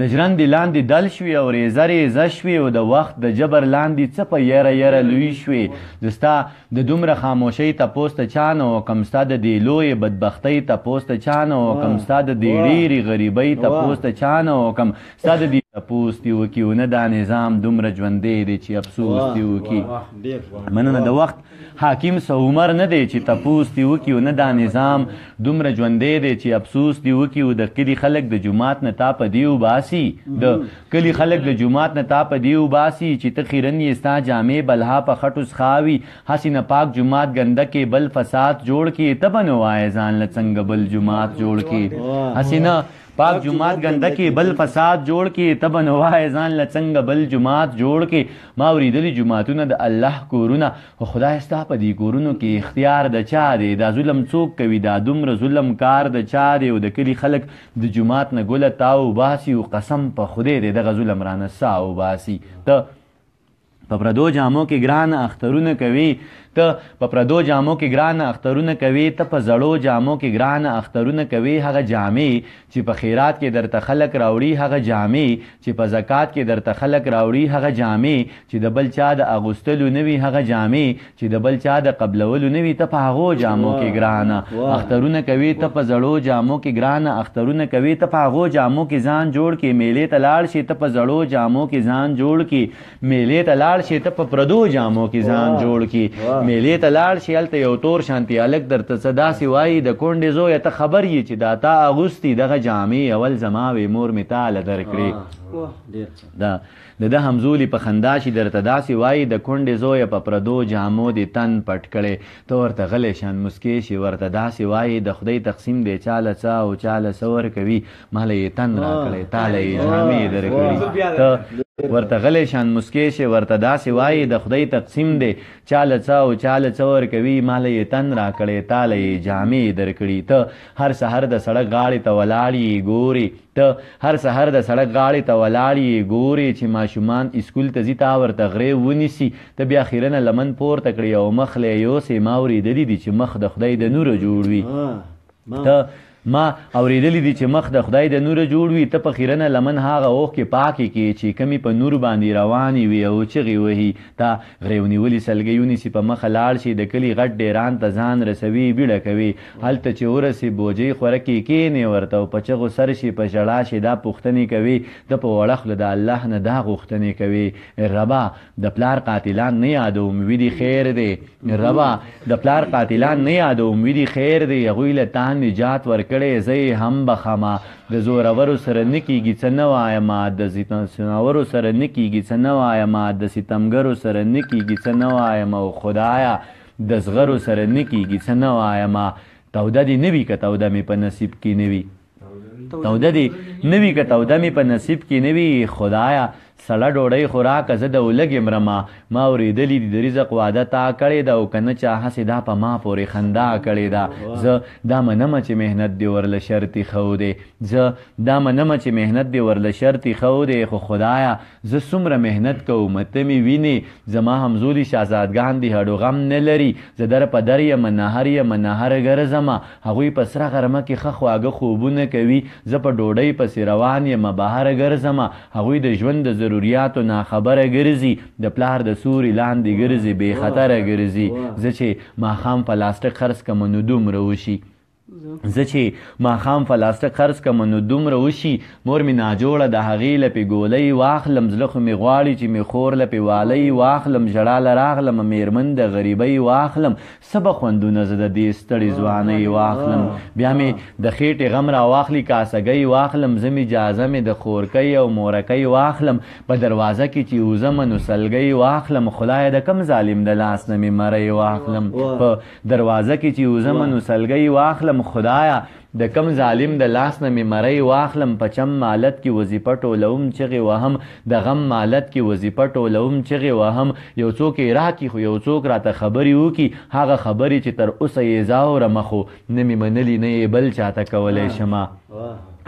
د ژرندې لاندې دل شوې او ریزه ریزه شوې او د وخت د جبر لاندې څه په یره یره لوی شوې زستا د دومره خاموشۍ تپوس ته چا نه وکم ستا د دې لویې بدبختۍ تپوس ته چا نه وکم ستا د دې ډېرې غریبۍ تپوس ته چا نه وکم ستا د دې تپوس دې وکي ونه دا نظام دومره ژوندی دی چې افسوس دې وکي مننه د وخت حاکم سه عمر نه دی چې تپوس دې وکي ونه دا نظام دومره ژوندی دی چې افسوس دې وکي او د کلي خلک د جماعت نه تا په دې وباسي د کلی خلک له جومات نه تا په دې اوباسي چې ته خیرن یې ستا جامې بلها په خټو سخاوي هسې نه پاک جومات ګنده کې بل فساد جوړ کې ته به نه وایې ځان له څنګه بل جومات جوړ کې هسې نه پاک جماعت ګنده کې بل فساد جوړ کې تب نو وای ځان لڅنګ بل جماعت جوړ کې ما ورېدلې جماعتونه د الله کورونه خو خدای ستا په دې کورونو کې اختیار د چا دی دا ظلم څوک کوي دا دومره ظلم کار د چا دی او د کلی خلک د جومات نه ګله تا وباسي او قسم په خدای دی دغه ظلم رانه سا وباسي ته په پردو جامو کې ګران اخترونه کوي ته په پردو جامو کې ګران اخترونه کوي ته په زړو جامو کې ګران اخترونه کوي هغه جامې چې په خیرات کې درته خلک راوړي هغه جامې چې په زکات کې درته خلک راوړي هغه جامې چې د بل چا د اغوستلو نه وي هغه جامې چې د بل چا د قبلولو نه وي ته په هغو جامو کې ګرانه اخترونه کوي ته په زړو جامو کې ګرانه اخترونه کوي ته په هغو جامو کې ځان جوړ کې میلې ته لاړ شي ته په زړو جامو کې ځان جوړ کې میلې ته لاړ شي ته په پردو جامو کې ځان جوړ کې میلې ته لاړ شي هلته یو تور شانتي الګ درته څه داسې وایي د کونډې زوی ته خبر یې چې دا تا اغوستي دغه جامې اول زما وې مور مې تاله درکړې دا د ده همزولي په خندا چي درته داسي وايي، د کونډې زويه په پردو جامو دي تن پټ کړی، ته ورته غلی شان موسکې شي، ورته داسي وايي، د خدای تقسيم دی چا له څه او چا له څه ورکوي، ما له يې تن راکړی، تا له يې جامې درکړي، ته. ورته غلی شان موسکې شي، ورته داسي وايي، د خدای تقسيم دی چا له څه او چا له څه ورکوي، ما له يې تن راکړی، تا له يې جامې درکړي، ته. هر سحر د سړک غاړې ته ولاړ يي، ګورې. ته هر سحر د سړک غاړې ته ولاړ یې، ګورې چې ماشومان اسکول ته ځي، تا ورته غرې ونیسي، ته بیا خیرنه لمن پورته کړې او مخ له یوسې، ما اورېدلي دي چې مخ د خدای د نوره جوړ وي. ته، ما اورېدلي دي چې مخ د خدای د نوره جوړ وي، ته په خیرنه لمن هغه اوښکې پاکې کې چې کمې په نور باندې روانې وي او چغې وهي، تا غرې ونیولي سلګۍ ونیسي، په مخه لاړ شې، د کلي غټ ډېران ته ځان رسوې، بیړه کوې، هلته چې ورسي بوجۍ خوره کې کېنې ورته او په چغو سر شي په ژړا شي دا پوښتنې کوي ده په وړه خوله د الله نه دا غوښتنې کوي ربه د پلار قاتلان نه یادوم وي دي خیر دی ربه د پلار قاتلان نه یادوم وي دي خیر دی هغوی له تا نجات ورکړی زه یې هم بخما د زورورو سره نه کیږي څه نه وایم د ستنورو سره نه کیږي څه نه وایم د ستمګرو سره نه کیږي څه نه وایم او خدایا دزغرو سره نه کیږي څه نه وایم توده دې نه وي که توده مې په نصیب کې نه وي توده دې نه وي که توده مې په نصیب کې نه وي خدایه سړه ډوډۍ خو راکه زه د ولږې مرمه ما اورېدلي دي د رزق وعده تا کړې ده او که نه چا هسې دا په ما پورې خندا کړې ده زه دا منمه چې محنت دې ورله شرطي ښه دی زه دا منمه چې محنت دې ورله شرطي ښه دی خو خدایه زه څومره محنت کوم ته مي وينې زما همزولي شهزادګان دي هډو غم نه لري زه در په در يم نهر يم نهر ګرځم هغوی په سره غرمه کي ښه خواږه خوبونه کوي زه په ډوډۍ پسي روان يم بهر ګرځم هغوی د ژوند د ضرورياتو ناخبره ګرځي د پلار د سوري لاندي ګرځي بې خطره ګرځي زه چي ماښام فلاسټک خرڅ کړم نو دومره وشي زه چې ماښام فلاسټک خرڅ کم نو دومره وشي مور مې ناجوړه د هغې لپې ګولۍ واخلم زړه خو مې غواړي چې مې خور لپې والۍ واخلم ژړا له راغلم مېرمن د غریبۍ واخلم څه به خوندونه زه د دې ستړې ځوانۍ واخلم بیا مې د خېټې غم راواخلي کاسګۍ واخلم زه مې جازه مې د خورکۍ او مورکۍ واخلم په دروازه کې چې وزم نو سلګۍ واخلم خدای د کم ظالم د لاس نه مې مرۍ واخلم په دروازه کې چې وزم نو سلګۍ واخلم خدایا د کم ظالم د لاس نه مې مرۍ واخلم په چم مالت کې وظیفه ټولوم چغې وهم د غم مالت کې وظیفه ټولوم چغې وهم یو څوک یې راکي خو یو څوک راته خبرې وکي هغه خبرې چې تر اوسه یې زاورم خو نه مې منلي نه یې بل چاته کولی شمه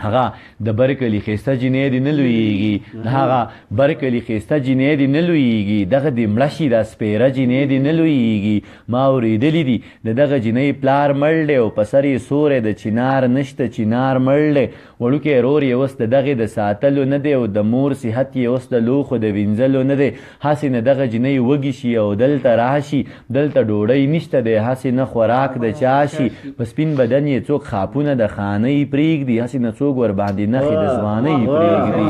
هغه د برکلی خيسته جنې دی نه لویږي هغه برکلی خيسته جنې دی نه لویږي دغه د مړشي د سپیره جنې دی نه لویږي ما اوریدلی دی د دغه جینۍ پلار مړ دی او په سر یې سوری د چینار نشته چینار مړ دی وړوکی رور یې اوس د دغې د ساتلو نه دی او د مور صحت یې اوس د لوښو د وینځلو نه دی هسې نه دغه جینۍ وږي شي او دلته راشي دلته ډوډۍ نشته دی هسې نه خوراک د چا شي په سپین بدن یې څوک خاپونه د خانۍ پریږدي هسې نه څوک ورباندې نښې د ځوانۍ پریږدي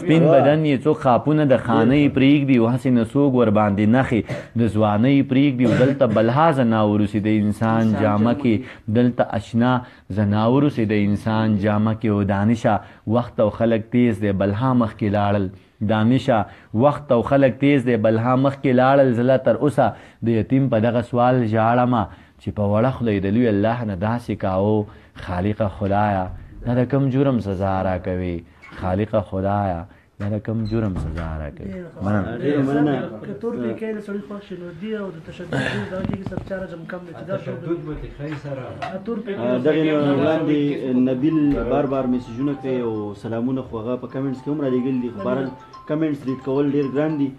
سپین بدن یې څوک خاپونه د خانۍ پریږدي او هسې نه څوک ورباندې نښې د ځوانۍ پریږدي او دلته بلها ځناور اوسي د انسان جامه کې دلته اشنا ځناور اوسي د انسان جامه کې او دانشه وخت او خلک تیز دی بلها مخکې لاړل دانشه وخت او خلک تیز دی بلها مخکې لاړل زله تر اوسه د یتیم په دغه سوال ژاړم چې په وړه خوله یې د لوی الله نه داسې کاوه خالقه خدایه دا د کوم جرم سزا راکوي خالقه خدایه دا د کوم جرم سزا راکړي مننه ډیره مننه که تور پې کې له سړي خوښ نو دی او د تشدد دا کې سب چاره جم کم نه دا تشدد به کې خیر سره تور پې کې دغه وړاندې نبیل بار بار میسجونه کوي او سلامونه خوغه په کمنټس کې هم را لګل دي خبرن کمنټس ریډ کول ډیر ګران دي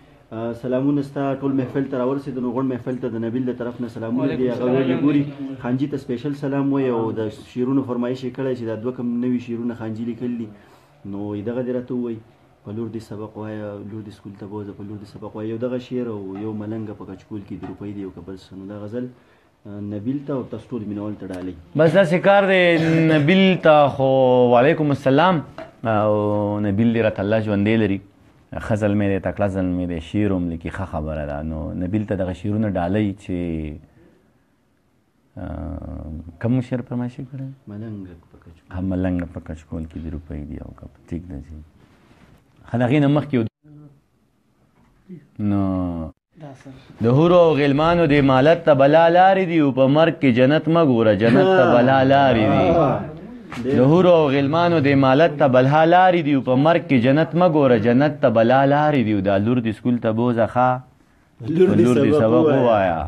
سلامونه ستا ټول محفل ته راورسېد نو غون محفل ته د نبیل له طرف نه سلامونه دي هغه ویلي ګوري خانجي ته سپیشل سلام وایي او د شیرونو فرمایش یې کړی چې دا دوه کم نوي شیرونه خانجي لیکلي نو وای دغه دې راته ووای په لور دې سبق وایه لور دې سکول ته بوځه په لور دې سبق وایه یو دغه شعر او یو ملنګ په کچکول کې دروپۍ دی یو کبل سنو دا غزل نبیل ته او تاسو ټول مینوال ته ډالۍ بس دا سکار دی نبیل ته خو وعلیکم السلام او نبیل دې راته الله ژوندې لري خزل مې دی تکړه زل مې دی شعر هم لیکي ښه خبره ده نو نبیل ته دغه شعرونه ډالۍ چې کم مشر په ماشي کړی ملنګ په کچکول هم ملنګ په کچکول کې د روپۍ دی او کپ ټیک ده چې خلغې نه مخ کې نو د هورو او غلمانو د مالت ته بلا لارې دی او په مرګ کې جنت مګوره جنت ته بلا لارې دی د هورو او غلمانو د مالت ته بلا لارې دی او په مرګ کې جنت مګوره جنت ته بلا لارې دی دا لور د سکول ته بوزه ښه لور دې سبق وایا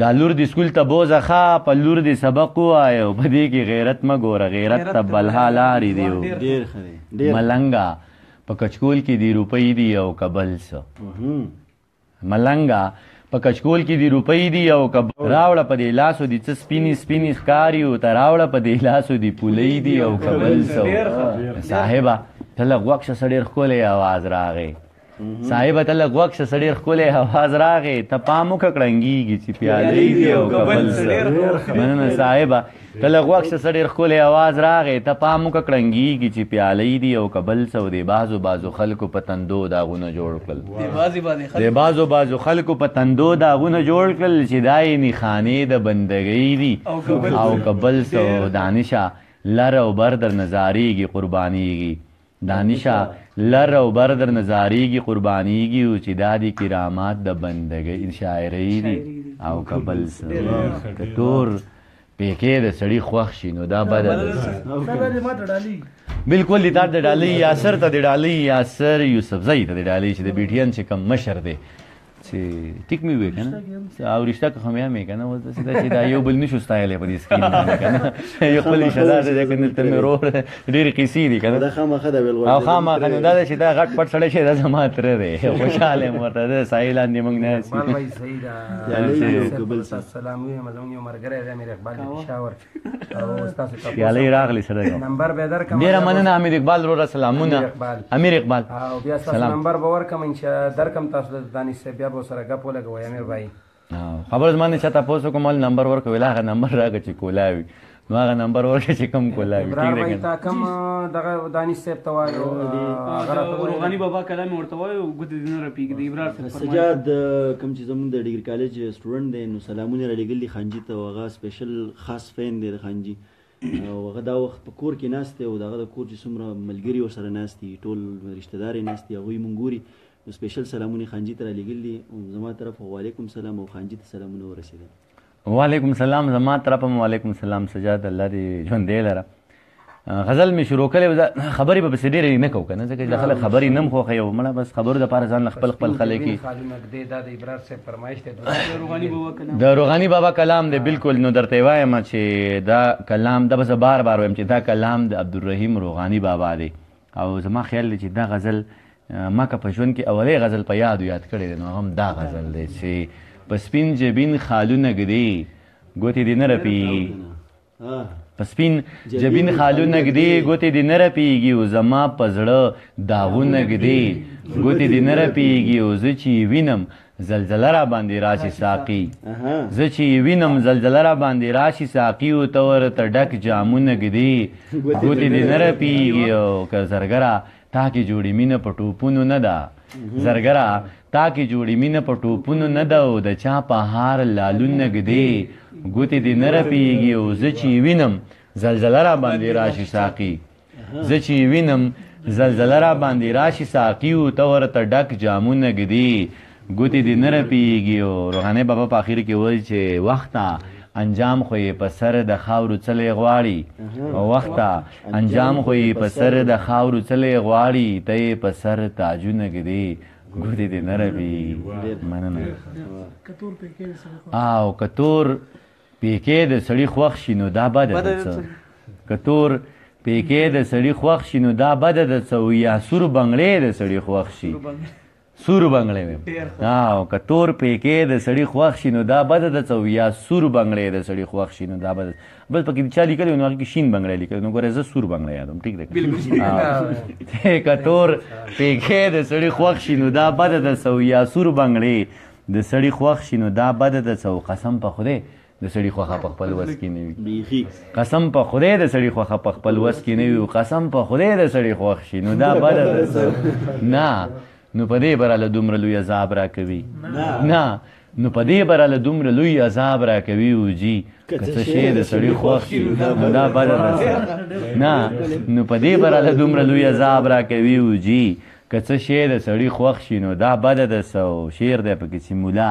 دا لور دې سکول ته بوزه ښا په لور دې سبق وایا په دې کې غیرت ما ګوره غیرت ته بلها لارې دی ډیر خري ملنګا په کچکول کې دی روپۍ دی او کبل سو ملنګا په کچکول کې دی روپۍ دی او کب راوړه په دې لاسو دی څه سپینی سپینی ښکاری او ته راوړه په دې لاسو دی پولې دی او کبل سو صاحبہ تلغ وښه سړی خولې आवाज راغی صاحب ته لږ وخت شه ډېر ښکلی اواز راغی ته پام وکړه کړنګېږي چې پیالې دي او که بل څه مننه صاحبه ته لږ وخت شه ډېر ښکلی اواز راغی ته پام وکړه کړنګېږي چې پیالې دي او که بل څه او د بعضو بعضو خلکو په تندو داغونه جوړ کړل د بعضو بعضو خلکو په تندو داغونه جوړ کړل چې دا یې نښانې د بندګۍ دي او که بل څه دانشه لر او بر در نظارېږي قربانېږي دانشه لر او بر درنه ځاریږي قربانیږي او چې دا دي کرامات د بندګۍ شاعرۍ دي او که بل څه که تور پیکې د سړي خوښ شي نو دا بده ده بالکل دي دا د ډالۍ یاسر ته د ډالۍ یاسر یوسفزۍ ته د ډالۍ چې د بیټین چې کم مشر دی چې ټیک مې وې کنه او رښتا که همیا مې کنه وځه چې دا چې دا یو بل نشو ستایلې په دې سکرین باندې کنه یو خپل شدا دې کنه ته مې رور ډېر قصې دي کنه دا خامخه دا ویل غواړي او خامخه نو دا چې دا غټ پټ سړی شه دا زما تر دی خوشاله مو ته دا سایلان دې موږ نه مال وای سیدا یعنی یو قبل سلام یو مزمن یو مرګره دې مې اقبال پېښور خیالي راغلی سره نمبر به درکم ډیر مننه امیر اقبال رو سلامونه امیر اقبال او بیا تاسو نمبر به ورکم ان شاء الله درکم تاسو د دانش صاحب بیا به سره غپ ولګوي امیر بھائی خبر زمانه چاته پوسو کوم نمبر ورکو ویلاغه نمبر راګه چې کولاوي نو هغه نمبر ورکړه چې کم کولا وي ټینګ راګه تا کم دغه دانش صاحب ته وایو روغانی بابا کلام ورته وایو ګوت دې نه رپیګ دی ابرار سجاد کم چې زمونږ د ډیګری کالج سټوډنټ دی نو سلامونه را لګل دي خانجی ته وغه سپیشل خاص فین دی د خان جی او هغه دا وخت په کور کې ناست دی او دغه د کور چې څومره ملګري ورسره ناست دي ټول رشتہ دار یې ناست دي هغوی مونږ ګوري نو سپیشل سلامونه خان جی ته رالیږل دي زما طرف وعلیکم سلام او خان جی ته سلامونه ورسېدل وعلیکم سلام زما طرف هم وعلیکم سلام سجاد الله دې ژوندی لره غزل می شروع کړي ودا خبرې به پسې ډېرې نه کو کنه ځکه چې خلک خبرې نم خو خو مړه بس خبرو د پاره ځان خپل خپل خلک کی د روغانی بابا کلام دی بالکل نو درته وایم چې دا کلام د بس بار بار وایم چې دا کلام د عبدالرحیم روغانی بابا دی او زما خیال دی چې دا غزل ما که په ژوند کې اولې غزل په یاد یاد کړی دی نو هم دا غزل دی چې په سپین جبین خالونه ګدی ګوتې دې نه رپیږي په سپین جبین خالو نګدي ګوتې دې نه رپیږي او زما په زړه داغو نګدي ګوتې دې نه رپیږي او زه چې وینم زلزله را باندې راشي ساقي زه چې وینم زلزله را باندې راشي ساقي او ته ورته ډک جامونه ګدي ګوتې دې نه رپیږي او که زرګره تا کې جوړې مینه په ټوپونو نه ده زرګره تا کې جوړې مینه په ټوپونو نه ده او د چا په هار لالونه ږدې ګوتې دې نه رپېږي او زه چې وینم زلزله را باندې راشي ساقي زه چې وینم زلزله را باندې راشي ساقي او ته ورته ډک جامونه ږدې ګوتې دې نه رپېږي او روحاني بابا په اخیر کې وایي چې وخته انجام خو یې په سر د خاورو څلی غواړي وخته انجام خو یې په سر د خاورو څلی غواړي ته یې په سر تاجونه ږدې ګوتې دې نه رپېږي مننه او کتور پیکې د سړي خوښ شي نو دا بده ده څه که تور پیکې د سړي خوښ شي نو دا بده ده څه یا سور بنګړی د سړي خوښ شي سور بنگلې مې ها او که تور پیکې د سړی خوښ شي نو دا بده ده څو یا سور بنگلې د سړی خوښ شي نو دا بده بس پکې چا لیکل نو هغه کې شین بنگلې لیکل نو ګوره زه سور بنگلې یادوم ټیک ده که تور پیکې د سړی خوښ شي نو دا بده ده څو یا سور بنگلې د سړی خوښ شي نو دا بده ده څو قسم په خوده د سړي خوخه په خپل وس کې نه وي بیخي قسم په خدای د سړي خوخه په خپل وس کې نه وي قسم په خدای د سړي خوښ شي نو دا بد نه نو په دې براله دومره لوی عذاب را کوي نه نو په دې براله دومره لوی عذاب را کوي او جی کته شي د سړي خوښ شي نو دا بد نه نو په دې براله دومره لوی عذاب را کوي او جی کته شي د سړي خوښ شي نو دا بد ده سو شیر ده پکې سیمولا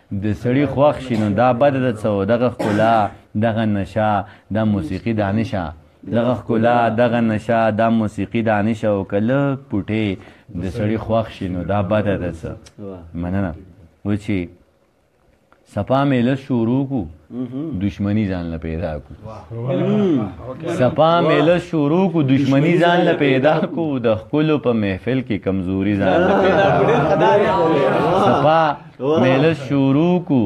د سړي خوښ شي نو دا بد ده څه دغه ښکلا دغه نشه دا موسیقي دانشه دغه ښکلا دغه نشه دا موسیقي دانشه او کله پټه د سړي خوښ شي نو دا بد ده څه مننه و چې سپا مې له شروع کو دشمنی ځان له پیدا کو سپا مې له شروع کو دشمنی ځان له پیدا کو د خپل په محفل کې کمزوري ځان له پیدا کو سپا میلس شروع کو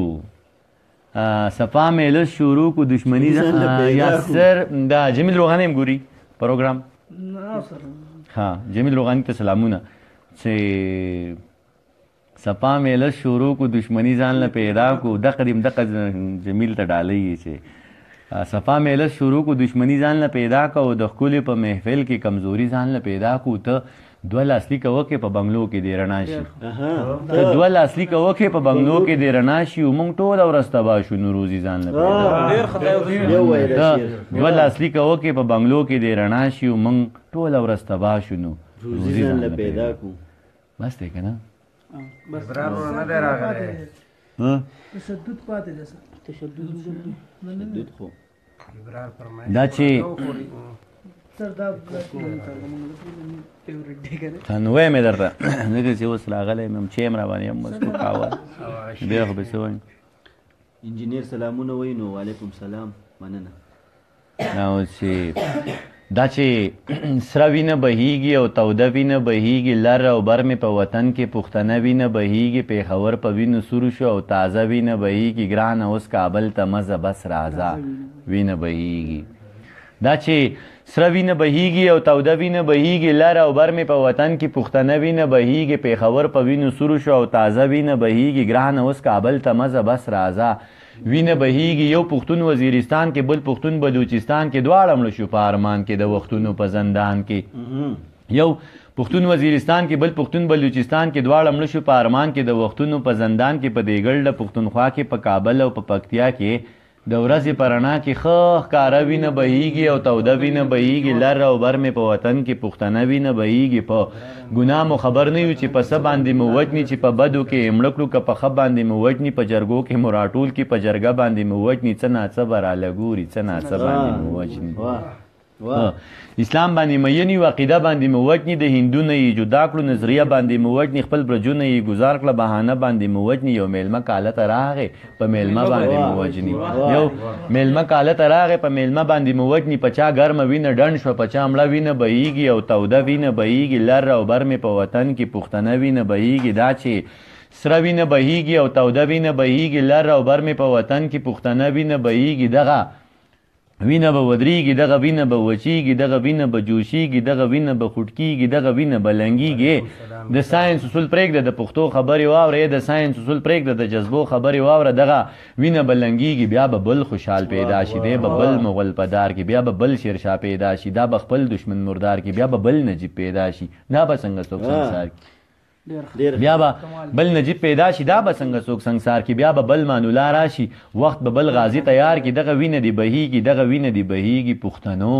صفا میلس شروع کو دشمنی یا سر دا جمیل روغانی هم ګوري پروګرام ها جمیل روغانی ته سلامونه چې صفا میلس شروع کو دشمنی ځان له پیدا کو د قدیم د جمیل ته ډالې چې صفا میلس شروع کو دشمنی ځان له پیدا کو د خپل په محفل کې کمزوري ځان له پیدا کو ته دوه لاسلیکه وکې په بنګلو کې دې رڼا شي ته دوه لاسلیکه وکې په بنګلو کې دې رڼا شي او موږ ټول ورځ تباه شو نوروزي ځان نه پیدا دوه لاسلیکه وکې په بنګلو کې دې رڼا شي او موږ ټول ورځ تباه شو نو روزي ځان نه پیدا کو بس دی که نه بس نه دی راغلی تشدد پاتې ده تشدد خو دا چې تنوې مې درته دغه چې اوس راغلی مم چې مې را باندې هم بس کو کاوه بیا خو به څه وایم انجنیر سلامونه وای نو وعلیکم سلام مننه نو چې دا چې سره وینه بهیږي او توده وینه بهیږي لر او بر مې په وطن کې پښتنه وینه بهیږي پېښور په وینو سور شو او تازه وینه بهیږي ګرانه اوس کابل ته مه ځه بس راځه وینه بهیږي دا چې سره وینه بهیږي او توده وینه بهیږي لر او بر مې په وطن کې پښتنه وینه بهیږي پېښور په وینو سور شو او تازه وینه بهیږي ګرانه اوس کابل ته مه ځه بس راځه وینه بهیږي یو پښتون وزیرستان کې بل پښتون بلوچستان کې دواړه مړ شو په ارمان کې د وختونو په زندان کې یو پښتون وزیرستان کې بل پښتون بلوچستان کې دواړه مړ شو په ارمان کې د وختونو په زندان کې په دیګړډه پښتونخوا کې په کابل او په پکتیا کې د ورځې په رڼا کې ښه ښکاره وینه بهیږي او توده وینه بهیږي لر او بر مې په وطن کې پښتانه وینه بهیږي په ګناه مو خبر نه یو چې په څه باندې مو وجني چې په بدو کې یې مړه کړو که په ښه باندې مو وجني په جرګو کې مو راټول کړي په جرګه باندې مو وجني څه نا څه به راله ګوري څه نا څه باندې مو وجني اسلام باندې مینی او عقیده باندې مو وجني د هندو نه یې جدا کړو نظریه باندې مو وجني خپل برجونه یې گزار کړه بهانه باندې مو وجني یو میلمه کاله ته راغې په میلمه باندې مو وجني یو میلمه کاله ته راغی په میلمه باندې مو وجني په چا ګرمه وینه ډنډ شوه په چا مړه وینه بهیږي او توده وینه بهیږي لر او بر مې په وطن کې پښتنه وینه بهیږي دا چې سره وینه بهیږي او توده وینه بهیږي لر او بر مې په وطن کې پښتنه وینه بهیږي دغه وینه به ودریږي دغه وینه به وچیږي دغه وینه به جوشیږي دغه وینه به خټکیږي دغه وینه به لنګیږي د ساينس اصول پرېږده د پښتو خبرې واوره د ساينس اصول پرېږده د جذبو خبرې واوره دغه وینه به لنګیږي بیا به بل خوشحال پیدا شي دی به بل مغول پدار کې بیا به بل شیرشاه پیدا شي دا به خپل دشمن مردار کې بیا به بل نجیب پیدا شي دا به څنګه څوک سنسار کې بیا به بل نجیب پیدا شي دا به څنګه څوک سنگسار کې بیا به بل مانولا راشي وخت به بل غازی تیار کې دغه وینه دی بهیږي دغه وینه دی بهیږي پښتنو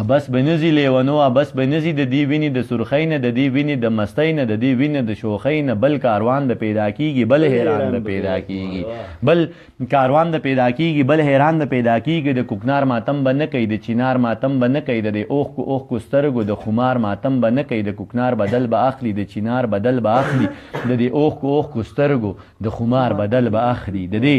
ابس به نزی لیونو ابس به نزی د دې وینې د سرخۍ نه د دې وینې د مستۍ نه د دې وینې د شوخۍ نه بل کاروان به پیدا کیږي بل حیران به پیدا کیږي بل کاروان د پیدا کیږي بل حیران د پیدا کیږي د کوکنار ماتم به نه کوي د چینار ماتم به نه کوي د دې اوښکو اوښکو سترګو د خمار ماتم به نه کوي د کوکنار بدل به اخلي د چینار بدل به اخلي د دې اوښکو اوښکو سترګو د خمار بدل به اخلي د دې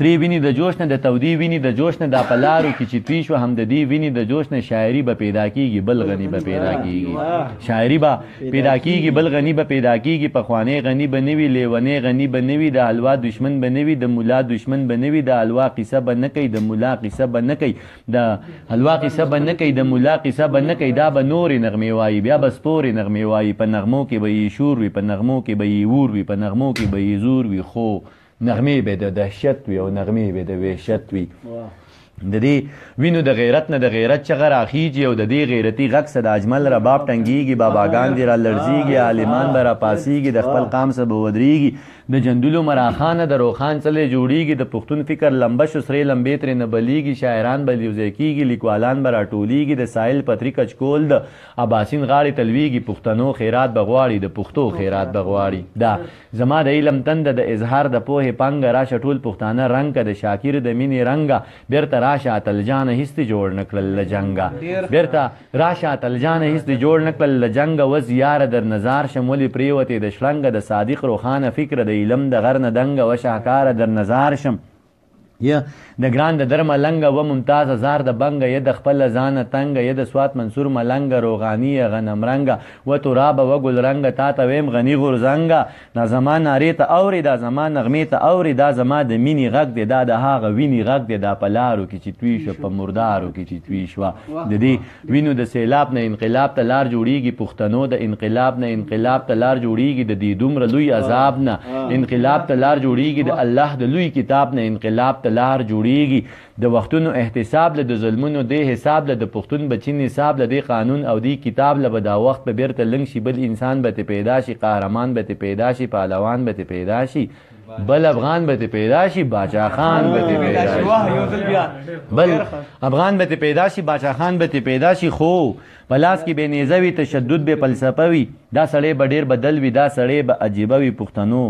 سری ویني د جوش نه د تودي ویني د جوش نه د پلارو کې چې توی شو هم د دې ویني د جوش نه شاعري به پیدا کیږي بل غني به پیدا کیږي شاعري به پیدا کیږي بل غنی به پیدا کیږي پخوانی غنی به نه وي لیونی غنی به نه وي د حلوا دشمن به نه وي د ملا دشمن به نه وي د حلوا قصه به نه کوي د ملا قصه به نه کوي د حلوا قصه به نه کوي د ملا قصه به نه کوي دا به نورې نغمې وایي بیا به سپورې نغمې وایي په نغمو کې به یې شور وي په نغمو کې به یې اور وي په نغمو کې به یې زور وي خو نغمې به د دهشت وي او نغمې به د وحشت وي د دې وینو د غیرت نه د غیرت چغه راخیږي او د دې غیرتي غږ سره د اجمل رباب ټنګیږي باباګان دې را لړزیږي عالمان به را پاسیږي د خپل قام سره به ودریږي د جندولو مراخانه د روخان څلې جوړیږي د پښتون فکر لمبه شو سرې لمبې ترې نه بلیږي شاعران به یوځای کیږي لیکوالان به راټولیږي د ساحل پتری کچکول د اباسین غاړې تلویږي پښتنو خیرات به غواړي د پښتو خیرات به غواړي دا زما د علم تنده د اظهار د پوهې پنګه راشه ټول پښتانه رنګ که د شاکر د مینې رنګه بیرته راشه اتل جانه هیڅ دې جوړ نه کړل له جنګه بیرته راشه اتل جانه هیڅ دې جوړ نه کړل له جنګه وس یاره درنه ځار شم ولې پریوتې د شړنګه د صادق روښانه فکره د علم د غر نه دنګه وه شهکاره درنه ځار شم يه د ګران د در ملنګه و ممتاز زار د بنګه يه د خپل ځانه تنګه يه د سوات منصور ملنګه روغاني يه غنم رنګه و ترابه و ګل رنګه تا ته ويم غني غورځنګه دا زما نارې ته اوري دا زما نغمې ته اوري دا زما د ميني غږ دی دا د هغه ويني غږ دی دا په لارو کې چې توی شو په مردارو کې چې توی شو د دې وینو د سیلاب نه انقلاب ته لار جوړیږي پښتنو د انقلاب نه انقلاب ته لار جوړیږي د دې دومره لوی عذاب نه انقلاب ته لار جوړیږي د الله د لوی کتاب نه انقلاب ته لار جوړیږي د وختونو احتساب له د ظلمونو دې حساب له د پښتون بچی نصاب له دې قانون او دې کتاب له به دا وخت په بیرته لنګ شي بل انسان به ته پیدا شي قهرمان به ته پیدا شي پهلوان به ته پیدا شي بل افغان به پیدا شي باچا خان به پیدا شي بل افغان به پیدا شي باچا خان به پیدا شي خو پلاس کې به نيزوي تشدد به فلسفه وي دا سړی به ډیر بدل وي دا سړی به عجيبه وي پښتنو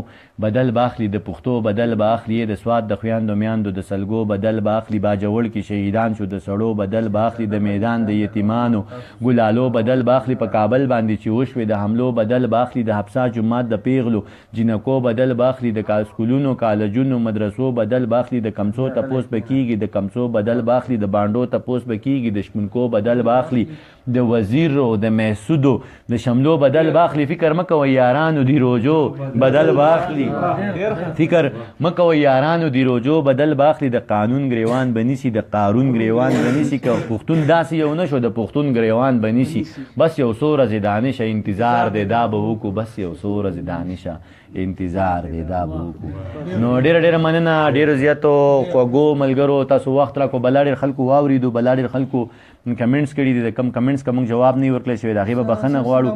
بدل باخلي د پښتو بدل به اخلي د سواد د خويندو میاندو د سلګو بدل به اخلي با جوړ کې شهیدان شو د سړو بدل به اخلي د میدان د یتیمانو ګلالو بدل به اخلي په کابل باندې چې وشوي د حملو بدل به اخلي د حبسا جمعات د پیغلو جینکو بدل به اخلي د سکولونو کالجونو مدرسو بدل به اخلي د کمڅو تپوس به کیږي د کمڅو بدل به اخلي د بانډو تپوس به کیږي د شپونکو بدل به اخلي د وزیرو او د محسودو د شملو بدل به اخلي فکر مه کوئ یارانو دی روجو بدل به اخلي فکر مه کوئ یارانو دی روجو بدل به اخلي د قانون ګریوان به نیسي د قارون ګریوان به نیسي که پښتون داسې یو نه شو د پښتون ګریوان به نیسي بس یو څو ورځې دانشه انتظار دی دا به وکړو بس یو څو ورځې دانشه انتظار دی دا به وکړو نو ډېر ډېر مننه ډېر زیاتو خوږو ملګرو تاسو وخت راکو بلا ډېر خلکو واوریدو بلا ډېر خلکو کمنټس کړي دي د کم کمنټس کوم جواب نه ورکړل شوی دا غیبه بخنه غواړو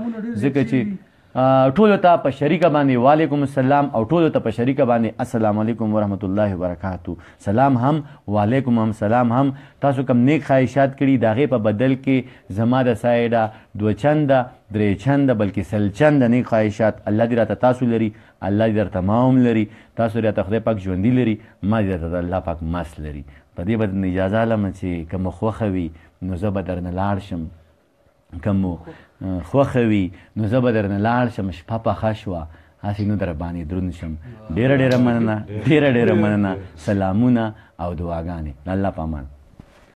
ځکه چې ټولو ته په شریکه باندې وعلیکم السلام او ټولو ته په شریکه باندې السلام علیکم ورحمت الله وبرکاتو سلام هم وعلیکم هم سلام هم تاسو کوم نیک خواهشات کړي داغه په بدل کې زما د سایډه دو چند درې چند بلکې سل چند نیک خواهشات الله دې راته تاسو لري الله دې درته ما هم لري تاسو راته خدای پاک ژوندي لري ما دې درته الله پاک مس لري په دې باندې اجازه لم چې کوم خوخه وي نو زه به درنه لاړ شم که مو خوښه وي نو زه به درنه لاړ شم شپه پخه شوه هسې نو در باندې دروند شم ډېره ډېره مننه ډېره ډېره مننه سلامونه او دعاګانې الله په امان